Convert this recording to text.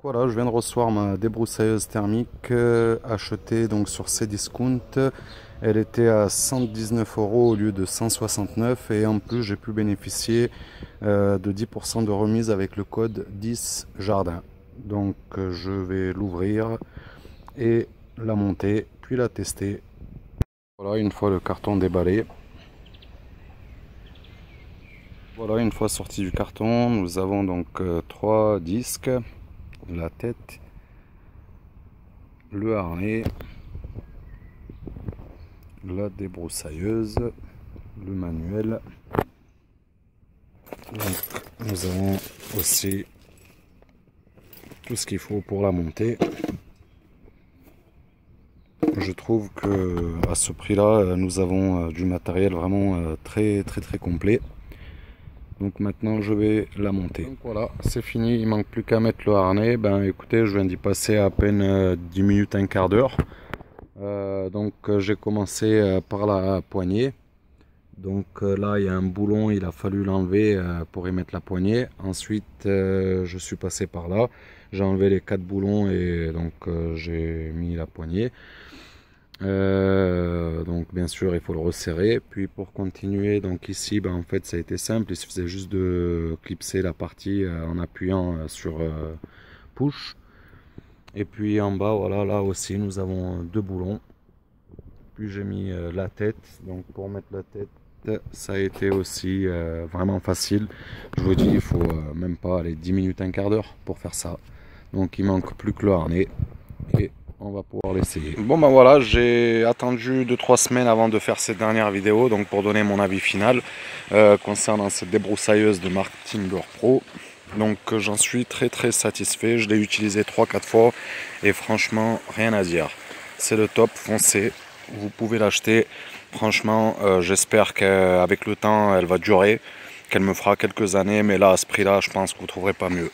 Voilà, je viens de recevoir ma débroussailleuse thermique euh, achetée donc sur Cdiscount. Elle était à 119 euros au lieu de 169 et en plus j'ai pu bénéficier euh, de 10% de remise avec le code 10 jardin. Donc euh, je vais l'ouvrir et la monter puis la tester. Voilà une fois le carton déballé. Voilà une fois sorti du carton nous avons donc trois disques la tête, le harnais, la débroussailleuse, le manuel. nous avons aussi tout ce qu'il faut pour la monter. Je trouve que à ce prix-là, nous avons euh, du matériel vraiment euh, très très très complet. Donc maintenant je vais la monter. Donc voilà, c'est fini, il manque plus qu'à mettre le harnais. Ben écoutez, je viens d'y passer à peine 10 euh, minutes, un quart d'heure. Euh, donc euh, j'ai commencé par la poignée. Donc là il y a un boulon, il a fallu l'enlever pour y mettre la poignée. Ensuite je suis passé par là, j'ai enlevé les quatre boulons et donc j'ai mis la poignée. Sûr il faut le resserrer. Puis pour continuer donc ici ben, en fait ça a été simple. Il suffisait juste de clipser la partie euh, en appuyant euh, sur push. Et puis en bas voilà là aussi nous avons deux boulons. Puis j'ai mis la tête. Donc pour mettre la tête ça a été aussi vraiment facile. Je vous dis il faut même pas aller 10 minutes un quart d'heure pour faire ça. Donc il manque plus que le harnais. Et on va pouvoir l'essayer. Bon ben voilà, j'ai attendu 2-3 semaines avant de faire cette dernière vidéo, donc pour donner mon avis final euh, concernant cette débroussailleuse de marque Timber Pro. Donc euh, j'en suis très très satisfait, je l'ai utilisé 3-4 fois et franchement rien à dire. C'est le top, foncé, vous pouvez l'acheter. Franchement euh, j'espère qu'avec le temps elle va durer, qu'elle me fera quelques années, mais là à ce prix là je pense que vous trouverez pas mieux.